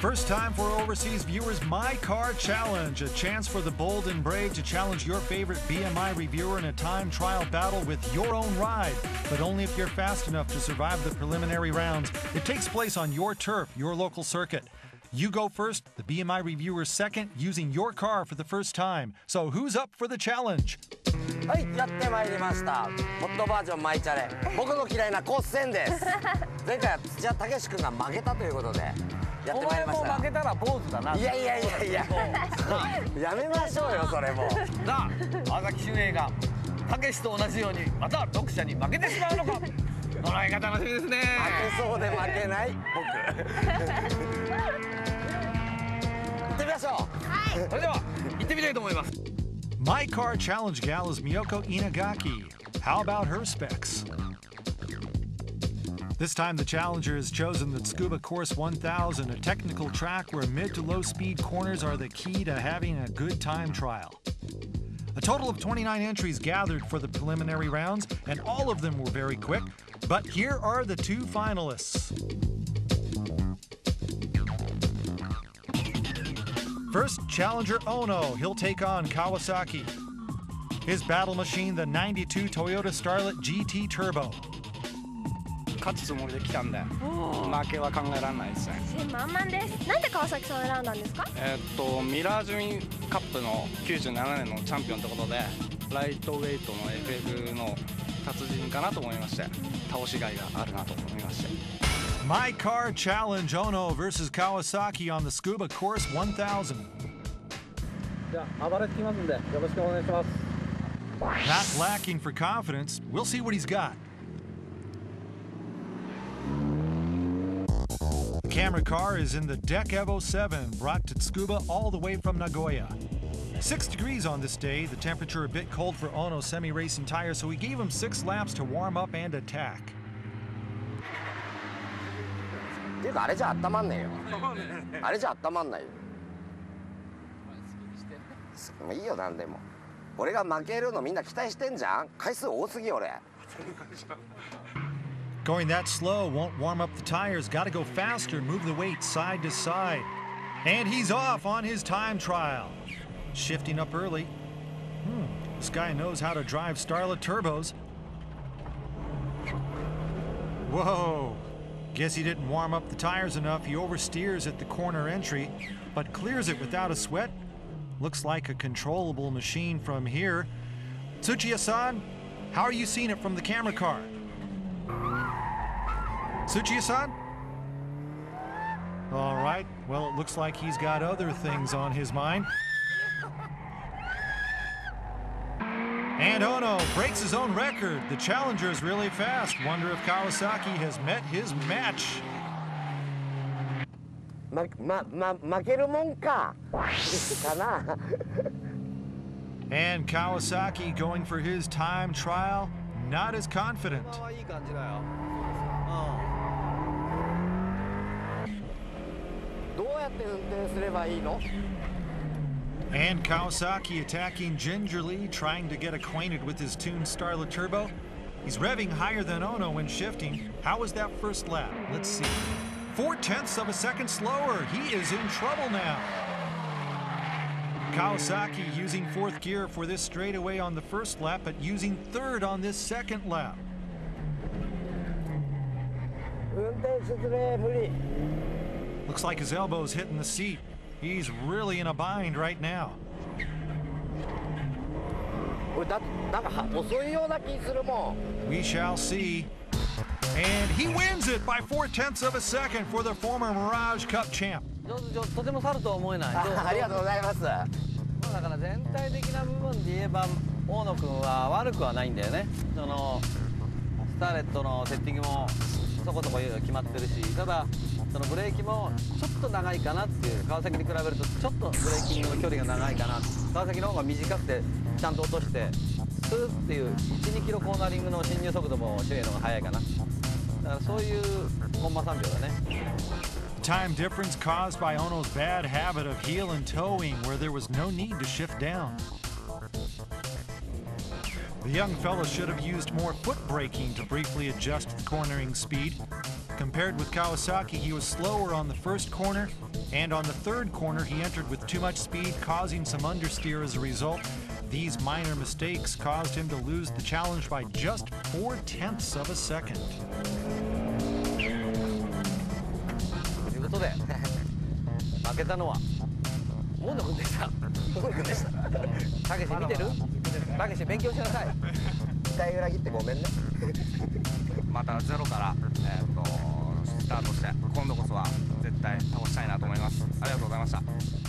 First time for overseas viewers, My Car Challenge, a chance for the bold and brave to challenge your favorite BMI reviewer in a time trial battle with your own ride, but only if you're fast enough to survive the preliminary rounds. It takes place on your turf, your local circuit. You go first, the BMI reviewer second, using your car for the first time. So who's up for the challenge? はい、やってまいりました。ホットバージョンマイチャレ。僕の嫌いなコース戦です。前回は土屋武士君が負けたということで。やってまいりました。負けたら坊主だないや。いやいやいや。やめましょうよそれもさあ青崎俊英がたけしと同じようにまた読者に負けてしまうのか。この映画楽しみですね。負けそうで負けない僕。行ってみましょう。それでは行ってみたいと思います。My Car Challenge gal is Miyoko Inagaki. How about her specs? This time, the challenger has chosen the Tsukuba Course 1000, a technical track where mid to low speed corners are the key to having a good time trial. A total of 29 entries gathered for the preliminary rounds, and all of them were very quick. But here are the two finalists. First, challenger Ono. He'll take on Kawasaki. His battle machine, the 92 Toyota Starlet GT Turbo. 勝つつもりで来たんで負けは考えられないですね。満々です。なんで川崎さんを選んだんですか？えーっとミラージュインカップの97年のチャンピオンってことでライトウェイトの FF の達人かなと思いまして倒しがいがあるなと思いまして。My Car Challenge Ono versus Kawasaki on the Scuba Course 1000. じゃあ暴れてきますんでよろしくお願いします。Not lacking for confidence. We'll see what he's got. Camera car is in the Deck Evo 7, brought to Tsukuba all the way from Nagoya. Six degrees on this day, the temperature a bit cold for Ono semi racing tires, so we gave him six laps to warm up and attack. Going that slow won't warm up the tires. Gotta go faster, move the weight side to side. And he's off on his time trial. Shifting up early. Hmm, this guy knows how to drive Starlet turbos. Whoa. Guess he didn't warm up the tires enough. He oversteers at the corner entry, but clears it without a sweat. Looks like a controllable machine from here. Tsuchiya-san, how are you seeing it from the camera car? Tsuchiya-san? All right. Well, it looks like he's got other things on his mind. And Ono breaks his own record. The challenger is really fast. Wonder if Kawasaki has met his match. Ma ma ma and Kawasaki going for his time trial, not as confident. うやって運転すればいいの And Kawasaki attacking gingerly, trying to get acquainted with his tuned Starlet Turbo. He's revving higher than Ono when shifting. How was that first lap? Let's see. Four tenths of a second slower. He is in trouble now. Kawasaki using fourth gear for this straightaway on the first lap, but using third on this second lap. 運転説明無理 Looks like his elbow's hitting the seat. He's really in a bind right now. 俺だなんかは遅いような気するもん We shall see. And he wins it by four tenths of a second for the former Mirage Cup champ. 上手上手とても猿とは思えないどうあありがとうございますまあだから全体的な部分で言えば大野君は悪くはないんだよねそのスターレットのセッティングも そこそこ決まってるしただそのブレーキもちょっと長いかなっていう川崎に比べるとちょっとブレーキの距離が長いかな川崎の方が短くてちゃんと落としてスーッっていう12キロコーナリングの進入速度も周囲の方が速いかな。だからそういうコンマ3秒だね。Time difference caused by Ono's bad habit of heel and toeing, where there was no need to shift down. The young fella should have used more foot braking to briefly adjust the cornering speed. Compared with Kawasaki, he was slower on the first corner, and on the third corner, he entered with too much speed, causing some understeer as a result. These minor mistakes caused him to lose the challenge by just four tenths of a second. ということで負けたのは大野君でした大野君でしたたけし見てる たけし勉強しなさい。期待裏切ってごめんね。またゼロから、えー、とスタートして今度こそは絶対倒したいなと思います。ありがとうございました